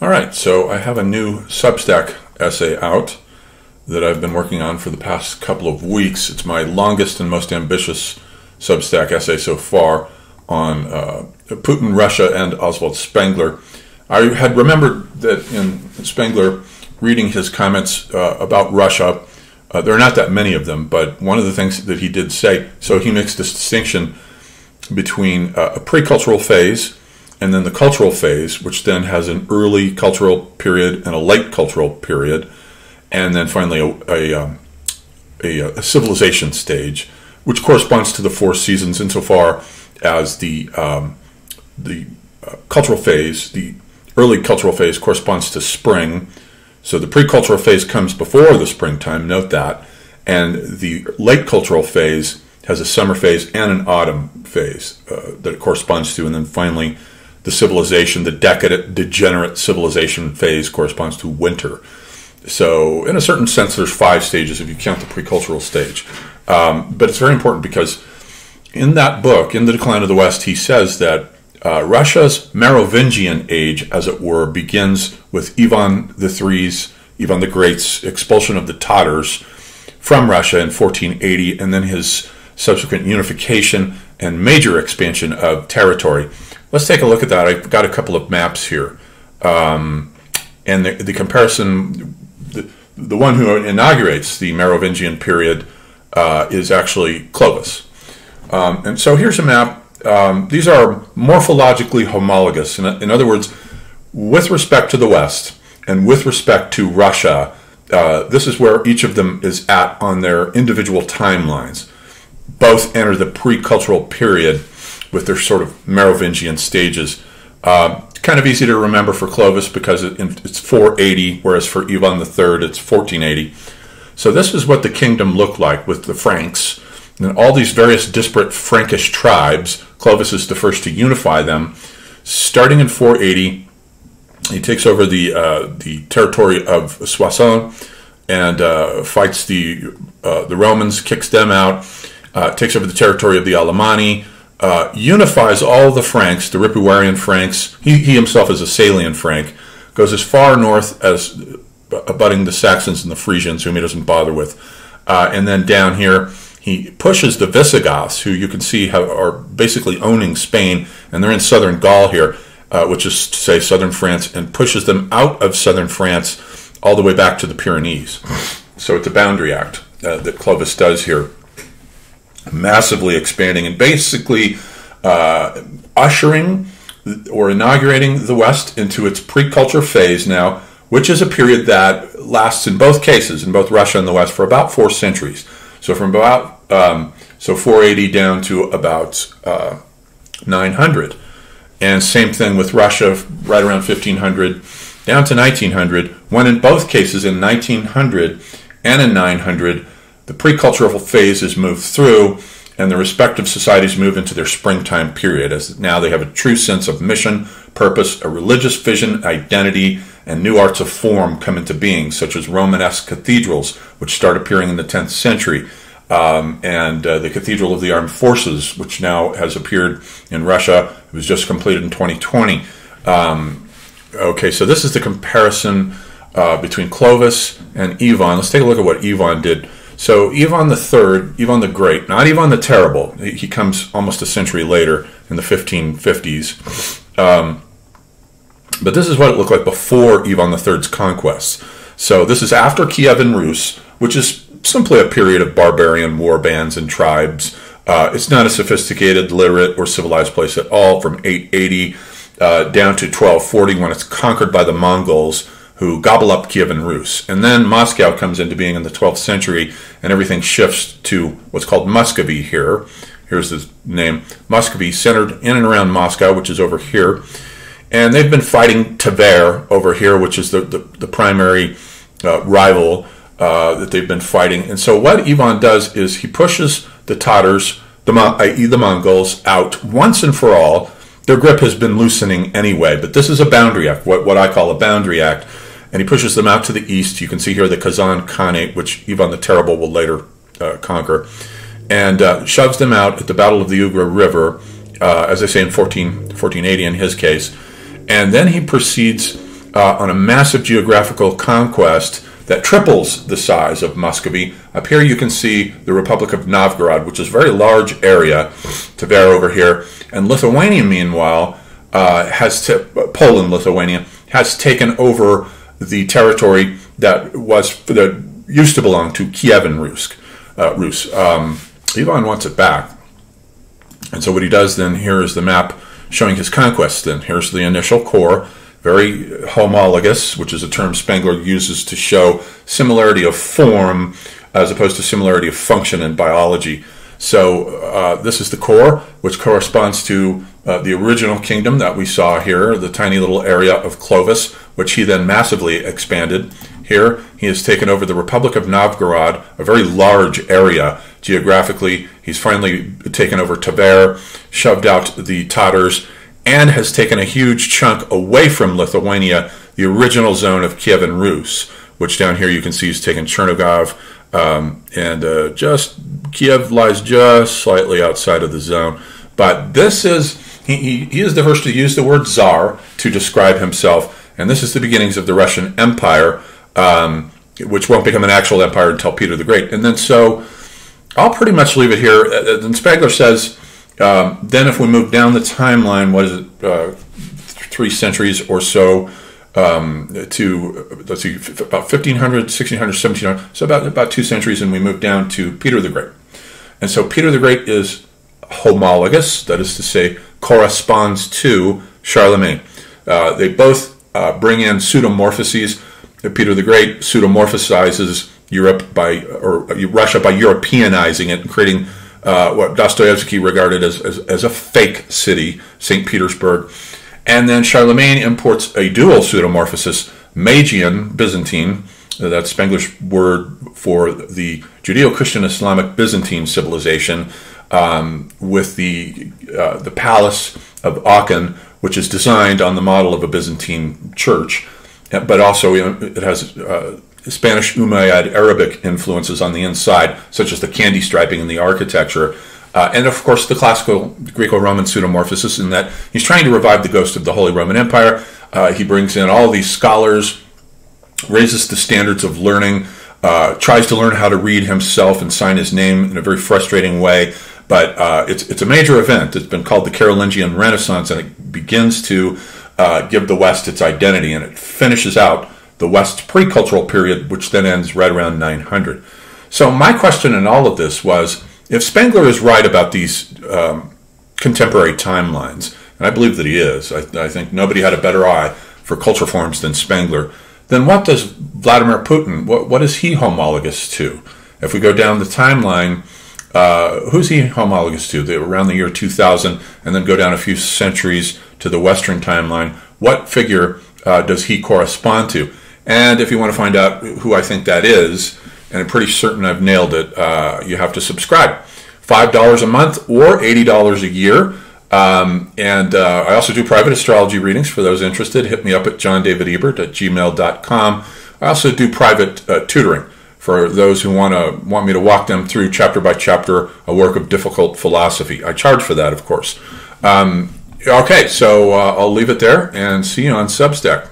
All right, so I have a new Substack essay out that I've been working on for the past couple of weeks. It's my longest and most ambitious Substack essay so far on uh, Putin, Russia, and Oswald Spengler. I had remembered that in Spengler reading his comments uh, about Russia, uh, there are not that many of them, but one of the things that he did say, so he makes this distinction between uh, a pre cultural phase and then the cultural phase, which then has an early cultural period and a late cultural period, and then finally a, a, um, a, a civilization stage, which corresponds to the four seasons insofar as the um, the uh, cultural phase, the early cultural phase corresponds to spring. So the pre-cultural phase comes before the springtime. Note that, and the late cultural phase has a summer phase and an autumn phase uh, that it corresponds to, and then finally the civilization, the decadent, degenerate civilization phase corresponds to winter. So, in a certain sense, there's five stages if you count the pre-cultural stage. Um, but it's very important because in that book, in the Decline of the West, he says that uh, Russia's Merovingian age, as it were, begins with Ivan the Three's, Ivan the Great's expulsion of the Tatars from Russia in 1480, and then his subsequent unification and major expansion of territory Let's take a look at that. I've got a couple of maps here. Um, and the, the comparison, the, the, one who inaugurates the Merovingian period uh, is actually Clovis. Um, and so here's a map. Um, these are morphologically homologous. In, in, other words, with respect to the West and with respect to Russia, uh, this is where each of them is at on their individual timelines. Both enter the pre cultural period with their sort of Merovingian stages. Uh, kind of easy to remember for Clovis because it, it's 480, whereas for Ivan III it's 1480. So this is what the kingdom looked like with the Franks and all these various disparate Frankish tribes. Clovis is the first to unify them. Starting in 480, he takes over the uh, the territory of Soissons and uh, fights the uh, the Romans, kicks them out, uh, takes over the territory of the Alemanni, uh, unifies all the Franks, the Ripuarian Franks. He, he himself is a Salian Frank, goes as far north as abutting the Saxons and the Frisians, whom he doesn't bother with. Uh, and then down here, he pushes the Visigoths, who you can see have, are basically owning Spain, and they're in southern Gaul here, uh, which is to say southern France, and pushes them out of southern France all the way back to the Pyrenees. So it's a boundary act uh, that Clovis does here massively expanding and basically uh, ushering or inaugurating the West into its pre-culture phase now, which is a period that lasts in both cases, in both Russia and the West, for about four centuries. So from about um, so 480 down to about uh, 900, and same thing with Russia, right around 1500 down to 1900. When in both cases, in 1900 and in 900 the pre-cultural phase is moved through, and the respective societies move into their springtime period as now they have a true sense of mission, purpose, a religious vision, identity, and new arts of form come into being, such as Romanesque cathedrals, which start appearing in the 10th century, um, and uh, the Cathedral of the Armed Forces, which now has appeared in Russia. It was just completed in 2020. Um, okay, so this is the comparison uh, between Clovis and Ivan. Let's take a look at what Ivan did. So Ivan III, Ivan the Great, not Ivan the Terrible, he comes almost a century later in the 1550s. Um, but this is what it looked like before Ivan III's conquests. So this is after Kievan Rus, which is simply a period of barbarian war bands and tribes. Uh, it's not a sophisticated, literate, or civilized place at all from 880 uh, down to 1240 when it's conquered by the Mongols who gobble up Kievan Rus. And then Moscow comes into being in the 12th century, and everything shifts to what's called Muscovy here. Here's the name Muscovy, centered in and around Moscow, which is over here. And they've been fighting Tver over here, which is the, the, the primary uh, rival uh, that they've been fighting. And so what Ivan does is he pushes the Tatars, the, i.e., the Mongols, out once and for all. Their grip has been loosening anyway, but this is a boundary act, what, what I call a boundary act and he pushes them out to the east. You can see here the Kazan Khanate, which Ivan the Terrible will later uh, conquer, and uh, shoves them out at the Battle of the Ugra River, uh, as I say in 14, 1480 in his case. And then he proceeds uh, on a massive geographical conquest that triples the size of Muscovy. Up here you can see the Republic of Novgorod, which is a very large area, Tver over here. And Lithuania, meanwhile, uh, has t- Poland, Lithuania, has taken over the territory that was that used to belong to Kievan Rus. Uh, Rus. Um, Ivan wants it back. And so what he does then, here is the map showing his conquests. Then here's the initial core, very homologous, which is a term Spengler uses to show similarity of form as opposed to similarity of function in biology. So uh, this is the core, which corresponds to uh, the original kingdom that we saw here, the tiny little area of Clovis, which he then massively expanded. Here, he has taken over the Republic of Novgorod, a very large area geographically. He's finally taken over Tver, shoved out the Tatars, and has taken a huge chunk away from Lithuania, the original zone of Kievan Rus, which down here you can see he's taken Chernigov, um, and uh, just Kiev lies just slightly outside of the zone. But this is, he, he, is the first to use the word czar to describe himself, and this is the beginnings of the Russian Empire um, which won't become an actual empire until Peter the Great. And then so I'll pretty much leave it here. Uh, and Spengler says, um, then if we move down the timeline, what is it, uh, three centuries or so um, to, let's see, about 1500, 1600, 1700, so about, about two centuries, and we move down to Peter the Great. And so Peter the Great is homologous, that is to say, corresponds to Charlemagne. Uh, they both uh, bring in pseudomorphoses Peter the Great pseudomorphizes Europe by or Russia by Europeanizing it and creating uh, what Dostoevsky regarded as, as, as, a fake city, St. Petersburg. And then Charlemagne imports a dual pseudomorphosis, Magian Byzantine, that's Spengler's word for the Judeo Christian Islamic Byzantine civilization, um, with the, uh, the palace of Aachen, which is designed on the model of a Byzantine church but also it has uh, Spanish Umayyad Arabic influences on the inside, such as the candy striping in the architecture. Uh, and of course, the classical Greco-Roman pseudomorphosis in that he's trying to revive the ghost of the Holy Roman Empire. Uh, he brings in all these scholars, raises the standards of learning, uh, tries to learn how to read himself and sign his name in a very frustrating way. But uh, it's it's a major event. It's been called the Carolingian Renaissance, and it begins to uh, give the West its identity, and it finishes out the West's pre-cultural period, which then ends right around 900. So my question in all of this was, if Spengler is right about these um, contemporary timelines, and I believe that he is, I, I, think nobody had a better eye for culture forms than Spengler, then what does Vladimir Putin, what, what is he homologous to? If we go down the timeline, uh, who's he homologous to? The, around the year 2000, and then go down a few centuries to the Western timeline. What figure uh, does he correspond to? And if you want to find out who I think that is, and I'm pretty certain I've nailed it, uh, you have to subscribe. $5 a month or $80 a year. Um, and uh, I also do private astrology readings for those interested. Hit me up at johndavidebert at gmail.com. I also do private uh, tutoring for those who want to want me to walk them through chapter by chapter a work of difficult philosophy. I charge for that, of course. Um, okay, so uh, I'll leave it there and see you on Substack.